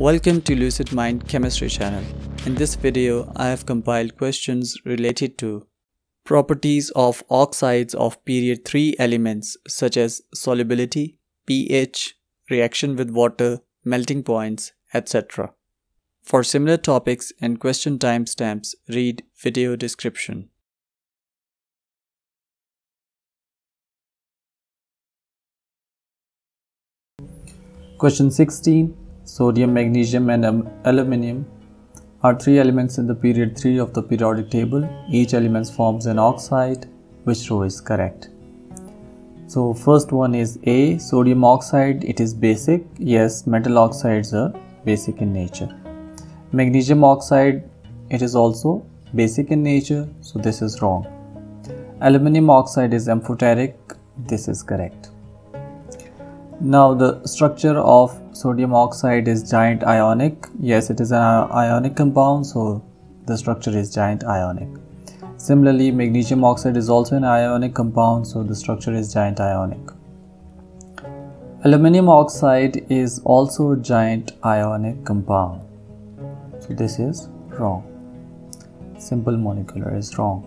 Welcome to Lucid Mind Chemistry channel. In this video, I have compiled questions related to properties of oxides of period 3 elements such as solubility, pH, reaction with water, melting points, etc. For similar topics and question timestamps, read video description. Question 16 Sodium, magnesium, and aluminium are three elements in the period 3 of the periodic table. Each element forms an oxide. Which row is correct? So, first one is A sodium oxide. It is basic. Yes, metal oxides are basic in nature. Magnesium oxide, it is also basic in nature. So, this is wrong. Aluminium oxide is amphoteric. This is correct. Now the structure of sodium oxide is giant ionic. Yes, it is an ionic compound, so the structure is giant ionic. Similarly, magnesium oxide is also an ionic compound, so the structure is giant ionic. Aluminium oxide is also a giant ionic compound. So this is wrong. Simple molecular is wrong.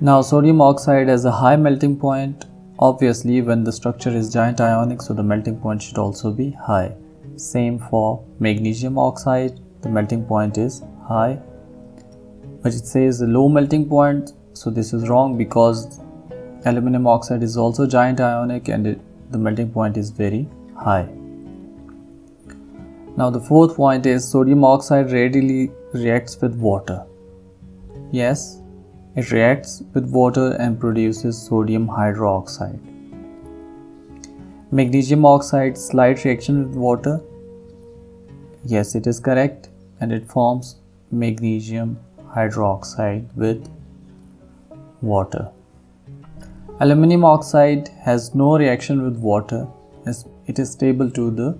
Now sodium oxide has a high melting point Obviously, when the structure is giant ionic, so the melting point should also be high. Same for magnesium oxide, the melting point is high. But it says low melting point, so this is wrong because aluminum oxide is also giant ionic and it, the melting point is very high. Now the fourth point is sodium oxide readily reacts with water. Yes, it reacts with water and produces sodium hydroxide. Magnesium oxide slight reaction with water. Yes, it is correct and it forms magnesium hydroxide with water. Aluminium oxide has no reaction with water as it is stable to the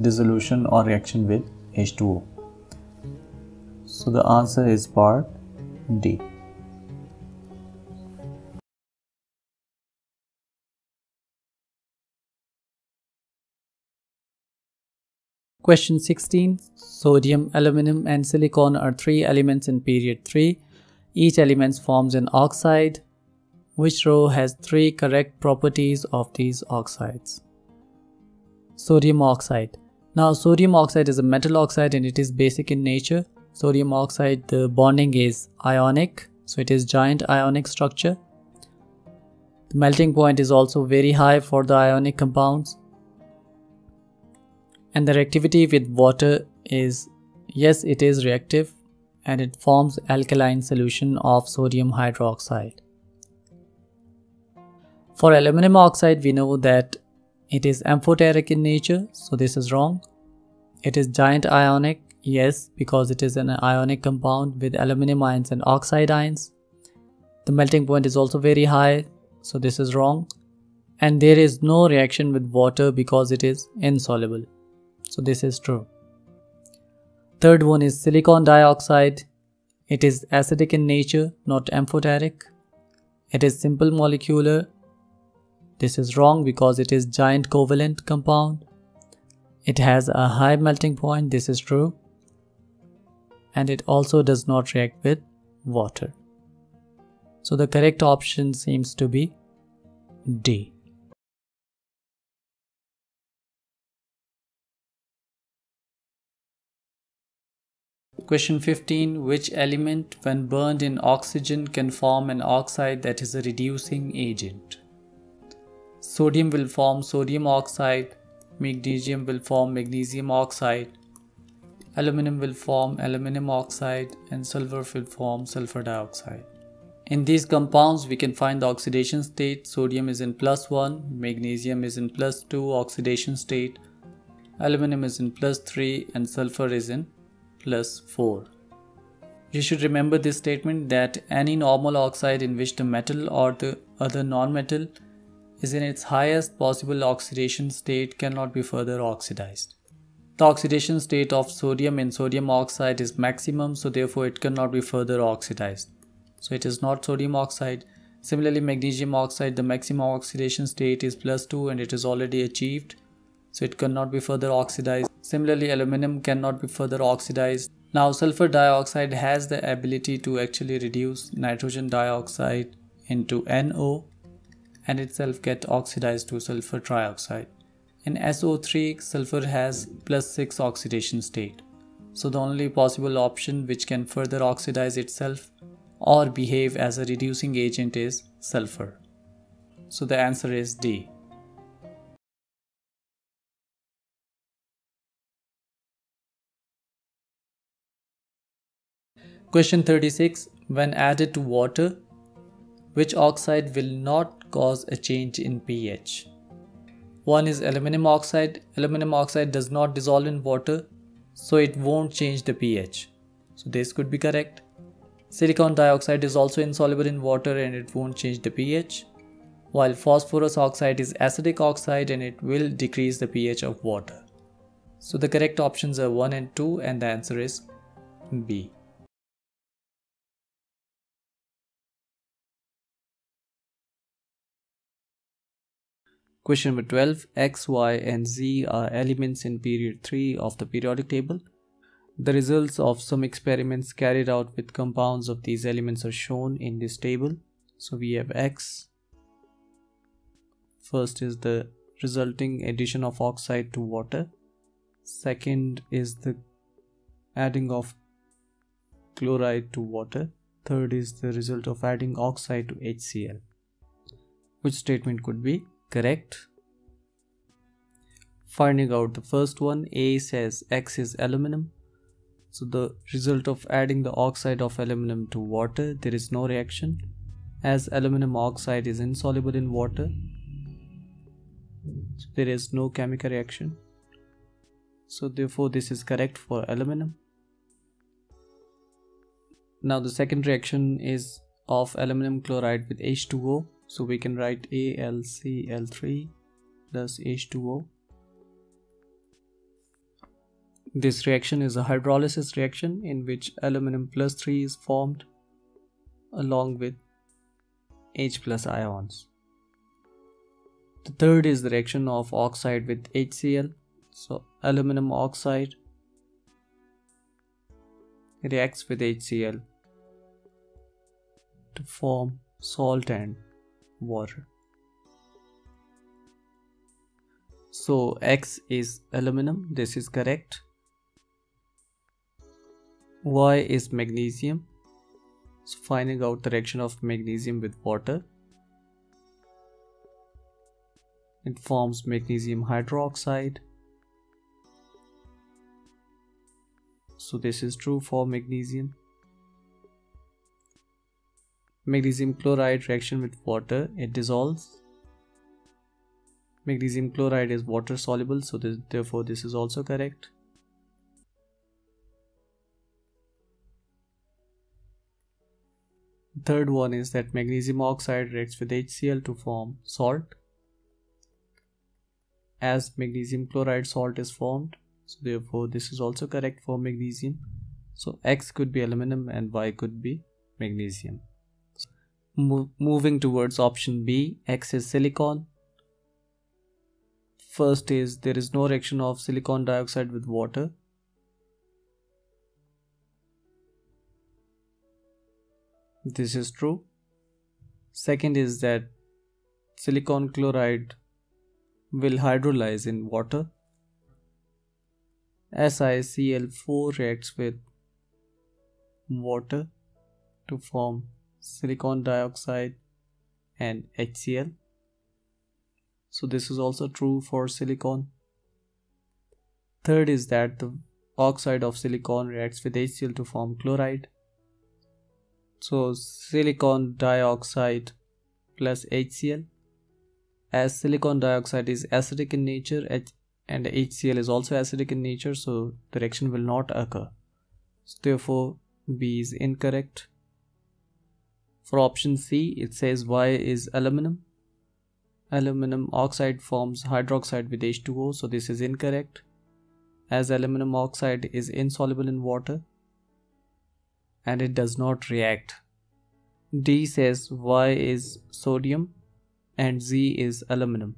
dissolution or reaction with H2O. So the answer is part D. Question 16 Sodium, aluminum, and silicon are three elements in period 3. Each element forms an oxide. Which row has three correct properties of these oxides? Sodium oxide. Now, sodium oxide is a metal oxide and it is basic in nature. Sodium oxide, the bonding is ionic, so it is giant ionic structure. The melting point is also very high for the ionic compounds and the reactivity with water is yes it is reactive and it forms alkaline solution of sodium hydroxide. For aluminum oxide we know that it is amphoteric in nature so this is wrong. It is giant ionic yes because it is an ionic compound with aluminum ions and oxide ions. The melting point is also very high so this is wrong and there is no reaction with water because it is insoluble. So this is true. Third one is silicon dioxide. It is acidic in nature, not amphoteric. It is simple molecular. This is wrong because it is giant covalent compound. It has a high melting point, this is true. And it also does not react with water. So the correct option seems to be D. Question 15 Which element, when burned in oxygen, can form an oxide that is a reducing agent? Sodium will form sodium oxide, magnesium will form magnesium oxide, aluminum will form aluminum oxide, and sulfur will form sulfur dioxide. In these compounds, we can find the oxidation state. Sodium is in plus 1, magnesium is in plus 2 oxidation state, aluminum is in plus 3, and sulfur is in plus 4. You should remember this statement that any normal oxide in which the metal or the other non-metal is in its highest possible oxidation state cannot be further oxidized. The oxidation state of sodium in sodium oxide is maximum so therefore it cannot be further oxidized. So it is not sodium oxide. Similarly magnesium oxide the maximum oxidation state is plus 2 and it is already achieved so it cannot be further oxidized Similarly, aluminum cannot be further oxidized. Now, sulfur dioxide has the ability to actually reduce nitrogen dioxide into NO and itself get oxidized to sulfur trioxide. In SO3, sulfur has plus 6 oxidation state. So the only possible option which can further oxidize itself or behave as a reducing agent is sulfur. So the answer is D. Question 36. When added to water, which oxide will not cause a change in pH? One is aluminum oxide. Aluminum oxide does not dissolve in water, so it won't change the pH. So this could be correct. Silicon dioxide is also insoluble in water and it won't change the pH. While phosphorus oxide is acidic oxide and it will decrease the pH of water. So the correct options are 1 and 2 and the answer is B. Question number 12 X, Y, and Z are elements in period 3 of the periodic table. The results of some experiments carried out with compounds of these elements are shown in this table. So we have X. First is the resulting addition of oxide to water. Second is the adding of chloride to water. Third is the result of adding oxide to HCl. Which statement could be correct? Finding out the first one a says x is aluminum. So the result of adding the oxide of aluminum to water there is no reaction. As aluminum oxide is insoluble in water so there is no chemical reaction. So therefore this is correct for aluminum. Now the second reaction is of aluminum chloride with H2O so we can write AlCl3 plus H2O. This reaction is a hydrolysis reaction in which aluminum plus 3 is formed along with H plus ions. The third is the reaction of oxide with HCl. So aluminum oxide reacts with HCl to form salt and water. So X is aluminum, this is correct. Y is magnesium. So finding out the reaction of magnesium with water. It forms magnesium hydroxide. So this is true for magnesium magnesium chloride reaction with water it dissolves. Magnesium chloride is water soluble so this, therefore this is also correct. Third one is that magnesium oxide reacts with HCl to form salt. As magnesium chloride salt is formed so therefore this is also correct for magnesium. So X could be aluminum and Y could be magnesium Mo moving towards option B, X is silicon. First is there is no reaction of silicon dioxide with water. This is true. Second is that silicon chloride will hydrolyze in water. SiCl4 reacts with water to form silicon dioxide and HCl. So this is also true for silicon. Third is that the oxide of silicon reacts with HCl to form chloride. So silicon dioxide plus HCl. As silicon dioxide is acidic in nature and HCl is also acidic in nature, so the reaction will not occur. So therefore, B is incorrect. For option C, it says Y is aluminum. Aluminum oxide forms hydroxide with H2O, so this is incorrect as aluminum oxide is insoluble in water and it does not react. D says Y is sodium and Z is aluminum.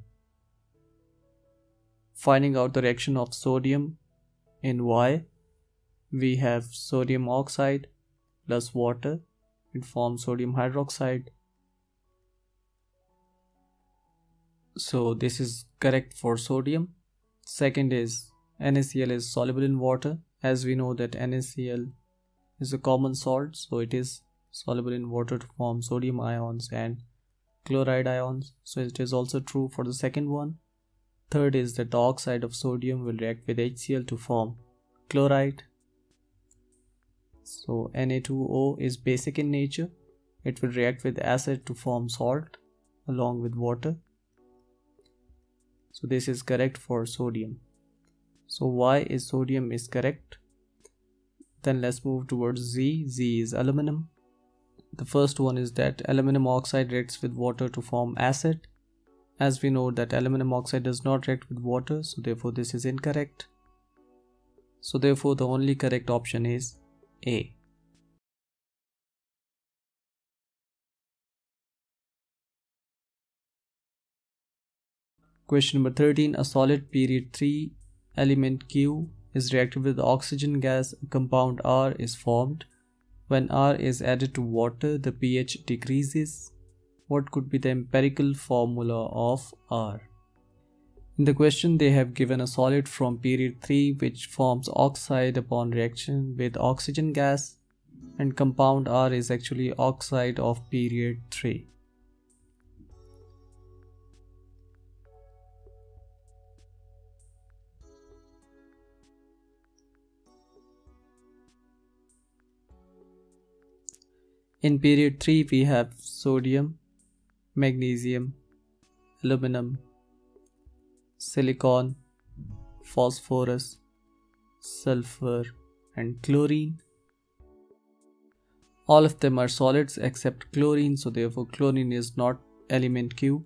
Finding out the reaction of sodium in Y, we have sodium oxide plus water, it forms sodium hydroxide. So this is correct for sodium. Second is NaCl is soluble in water as we know that NaCl is a common salt so it is soluble in water to form sodium ions and chloride ions so it is also true for the second one third is that the oxide of sodium will react with HCl to form chloride so Na2O is basic in nature it will react with acid to form salt along with water so this is correct for sodium so Y is sodium is correct then let's move towards Z. Z is aluminum. The first one is that aluminum oxide reacts with water to form acid. As we know that aluminum oxide does not react with water, so therefore this is incorrect. So therefore the only correct option is A. Question number 13. A solid period 3 element Q is reacted with oxygen gas, compound R is formed. When R is added to water, the pH decreases. What could be the empirical formula of R? In the question, they have given a solid from period 3 which forms oxide upon reaction with oxygen gas and compound R is actually oxide of period 3. In period 3 we have sodium, magnesium, aluminum, silicon, phosphorus, sulfur and chlorine. All of them are solids except chlorine so therefore chlorine is not element Q.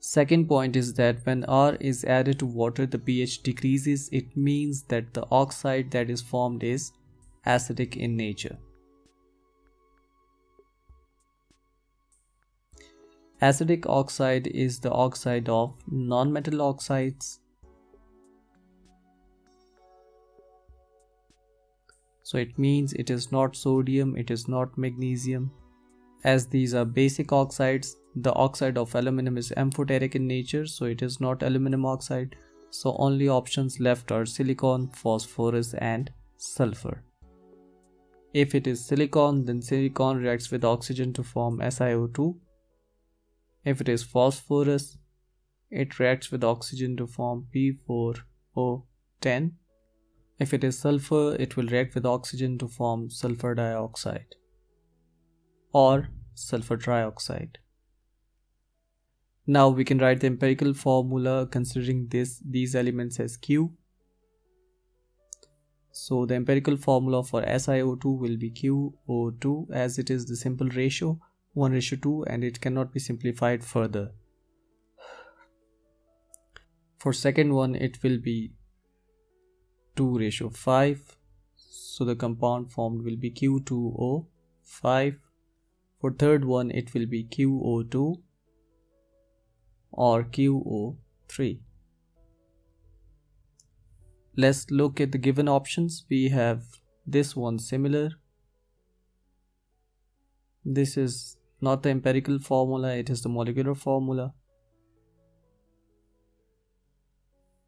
Second point is that when R is added to water the pH decreases it means that the oxide that is formed is acidic in nature. Acidic oxide is the oxide of non-metal oxides. So it means it is not sodium, it is not magnesium. As these are basic oxides, the oxide of aluminum is amphoteric in nature, so it is not aluminum oxide. So only options left are silicon, phosphorus and sulfur. If it is silicon, then silicon reacts with oxygen to form SiO2 if it is phosphorus, it reacts with oxygen to form P4O10. If it is sulfur, it will react with oxygen to form sulfur dioxide or sulfur trioxide. Now we can write the empirical formula considering this these elements as Q. So the empirical formula for SiO2 will be QO2 as it is the simple ratio 1 ratio 2 and it cannot be simplified further. For second one it will be 2 ratio 5 so the compound formed will be Q2O5 for third one it will be QO2 or QO3 let's look at the given options. We have this one similar. This is not the empirical formula it is the molecular formula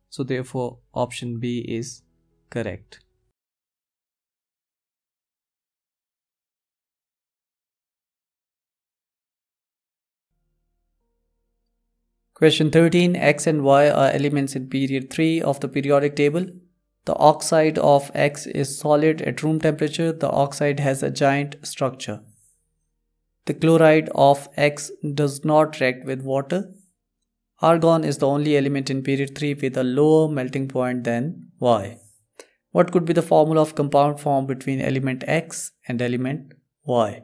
so therefore option B is correct Question 13 X and Y are elements in period 3 of the periodic table. The oxide of X is solid at room temperature. The oxide has a giant structure. The chloride of X does not react with water. Argon is the only element in period 3 with a lower melting point than Y. What could be the formula of compound formed between element X and element Y?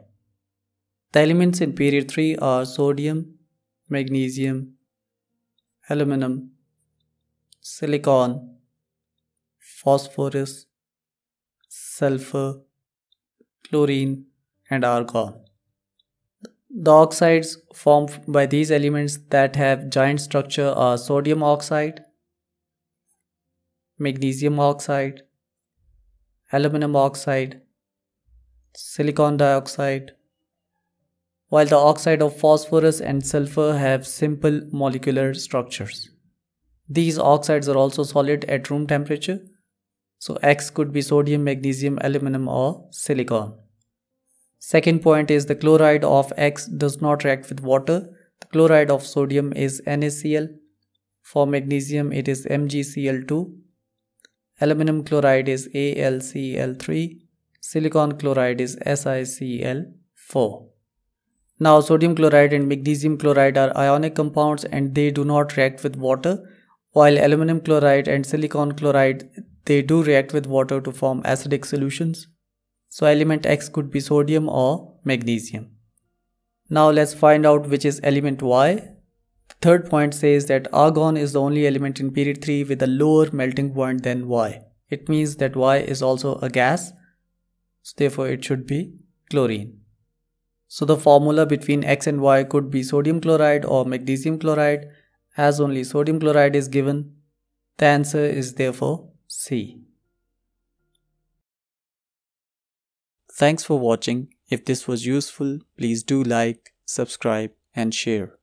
The elements in period 3 are sodium, magnesium, aluminum, silicon, phosphorus, sulfur, chlorine and argon. The oxides formed by these elements that have giant structure are sodium oxide, magnesium oxide, aluminum oxide, silicon dioxide, while the oxide of phosphorus and sulfur have simple molecular structures. These oxides are also solid at room temperature, so X could be sodium, magnesium, aluminum or silicon. Second point is the chloride of X does not react with water. The chloride of sodium is NaCl. For magnesium it is MgCl2. Aluminum chloride is AlCl3. Silicon chloride is SiCl4. Now sodium chloride and magnesium chloride are ionic compounds and they do not react with water while aluminum chloride and silicon chloride they do react with water to form acidic solutions. So element X could be sodium or magnesium. Now let's find out which is element Y. The third point says that argon is the only element in period 3 with a lower melting point than Y. It means that Y is also a gas. So therefore it should be chlorine. So the formula between X and Y could be sodium chloride or magnesium chloride as only sodium chloride is given. The answer is therefore C. Thanks for watching. If this was useful, please do like, subscribe and share.